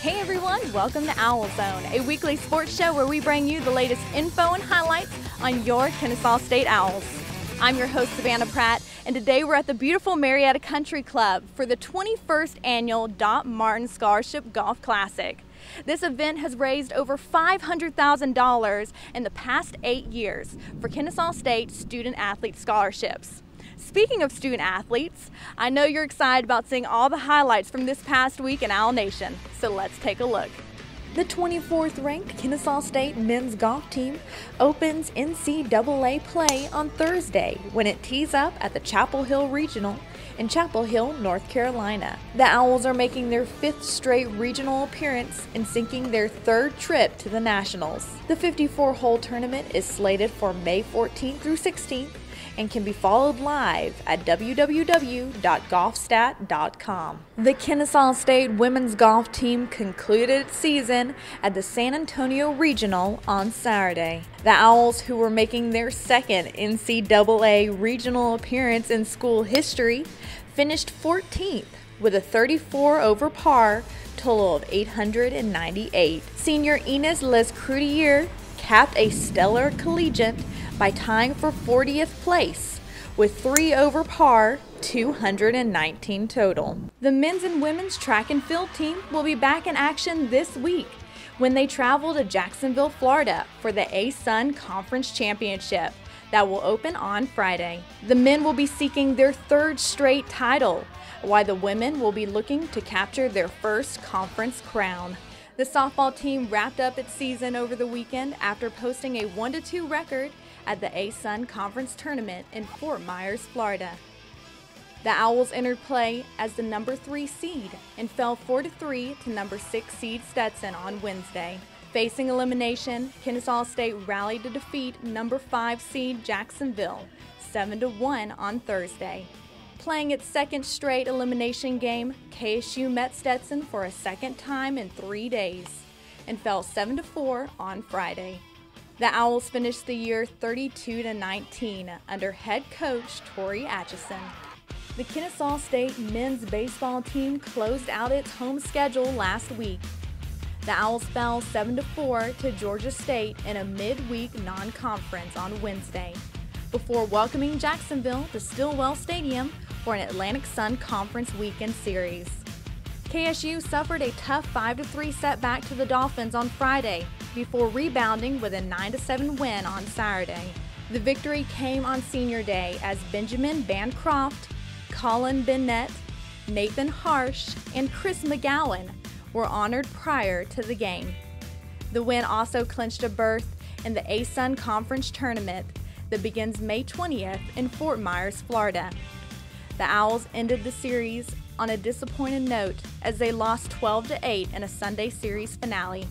Hey everyone, welcome to Owl Zone, a weekly sports show where we bring you the latest info and highlights on your Kennesaw State Owls. I'm your host, Savannah Pratt, and today we're at the beautiful Marietta Country Club for the 21st annual Dot Martin Scholarship Golf Classic. This event has raised over $500,000 in the past eight years for Kennesaw State student athlete scholarships. Speaking of student athletes, I know you're excited about seeing all the highlights from this past week in Owl Nation, so let's take a look. The 24th ranked Kennesaw State men's golf team opens NCAA play on Thursday when it tees up at the Chapel Hill Regional in Chapel Hill, North Carolina. The Owls are making their fifth straight regional appearance and sinking their third trip to the Nationals. The 54 hole tournament is slated for May 14th through 16th and can be followed live at www.golfstat.com. The Kennesaw State women's golf team concluded its season at the San Antonio Regional on Saturday. The Owls, who were making their second NCAA regional appearance in school history, finished 14th with a 34 over par total of 898. Senior Ines Les Croudier capped a stellar collegiate by tying for 40th place with three over par, 219 total. The men's and women's track and field team will be back in action this week when they travel to Jacksonville, Florida for the ASUN Conference Championship that will open on Friday. The men will be seeking their third straight title, while the women will be looking to capture their first conference crown. The softball team wrapped up its season over the weekend after posting a 1 2 record at the ASUN Conference Tournament in Fort Myers, Florida. The Owls entered play as the number 3 seed and fell 4 3 to number 6 seed Stetson on Wednesday. Facing elimination, Kennesaw State rallied to defeat number 5 seed Jacksonville 7 1 on Thursday. Playing its second straight elimination game, KSU met Stetson for a second time in three days and fell 7 4 on Friday. The Owls finished the year 32 to 19 under head coach Tori Atchison. The Kennesaw State men's baseball team closed out its home schedule last week. The Owls fell 7 to 4 to Georgia State in a midweek non conference on Wednesday before welcoming Jacksonville to Stillwell Stadium for an Atlantic Sun Conference weekend series. KSU suffered a tough 5 3 setback to the Dolphins on Friday before rebounding with a 9 7 win on Saturday. The victory came on senior day as Benjamin Bancroft, Colin Bennett, Nathan Harsh, and Chris McGowan were honored prior to the game. The win also clinched a berth in the ASUN Conference Tournament that begins May 20th in Fort Myers, Florida. The Owls ended the series on a disappointing note as they lost 12 to 8 in a Sunday series finale.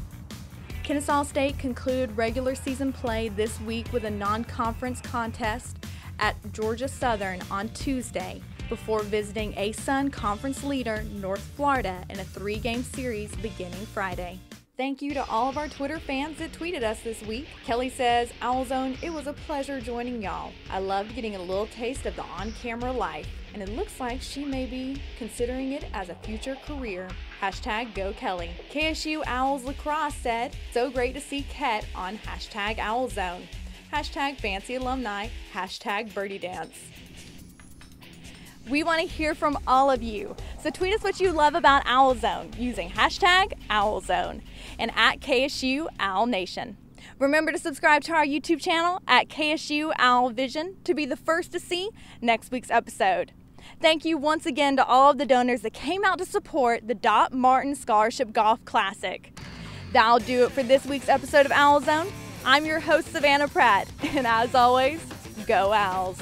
Kennesaw State concluded regular season play this week with a non conference contest at Georgia Southern on Tuesday before visiting ASUN conference leader North Florida in a three game series beginning Friday. Thank you to all of our Twitter fans that tweeted us this week. Kelly says, Owlzone, it was a pleasure joining y'all. I loved getting a little taste of the on camera life, and it looks like she may be considering it as a future career. Hashtag Go Kelly. KSU Owls Lacrosse said, so great to see Ket on hashtag Owlzone. Hashtag Fancy Alumni. Hashtag Birdie Dance. We want to hear from all of you. So tweet us what you love about Owlzone using hashtag Owlzone and at KSU Owl Nation. Remember to subscribe to our YouTube channel at KSU Owl Vision to be the first to see next week's episode. Thank you once again to all of the donors that came out to support the Dot Martin Scholarship Golf Classic. That'll do it for this week's episode of Owl Zone. I'm your host, Savannah Pratt, and as always, go Owls.